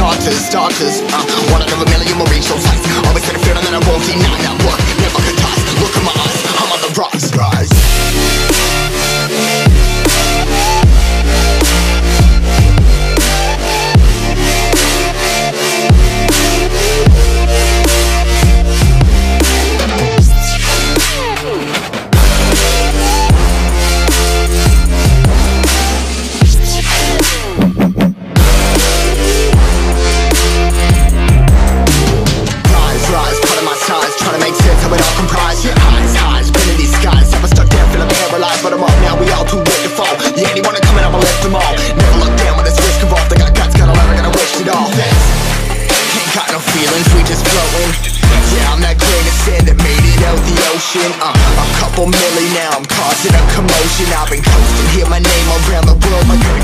daughters, daughters. Uh. Yeah, anyone coming, I'ma lift them all. Never look down when this risk involved I got guts, gotta learn, I gotta waste it all. Ain't got no feelings, we just floating Yeah, I'm that grain of sand that made it out the ocean. Uh, A couple milli now, I'm causing a commotion. I've been coasting, hear my name around the world like an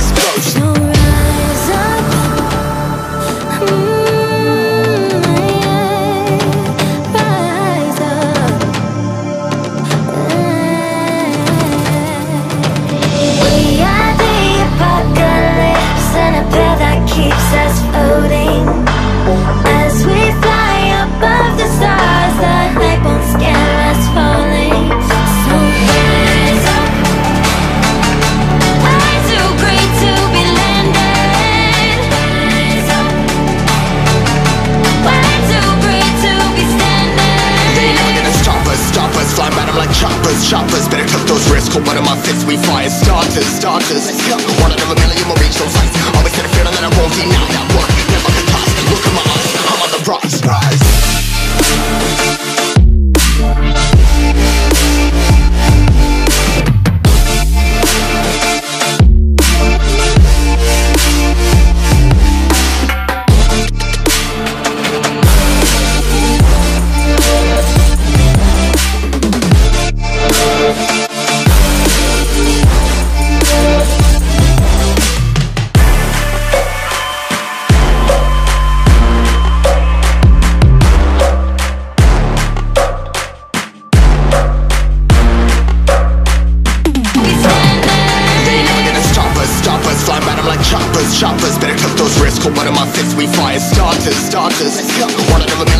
hold one of my fists We fire starters, starters. One out of a million will reach those heights Always had a feeling that I won't deny. That work Never could toss, look at my eyes. I'm on the rise those one of my fists We fire starters, starters. One of a